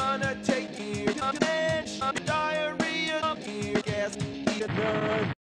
gonna take you. Diarrhea, gas, none.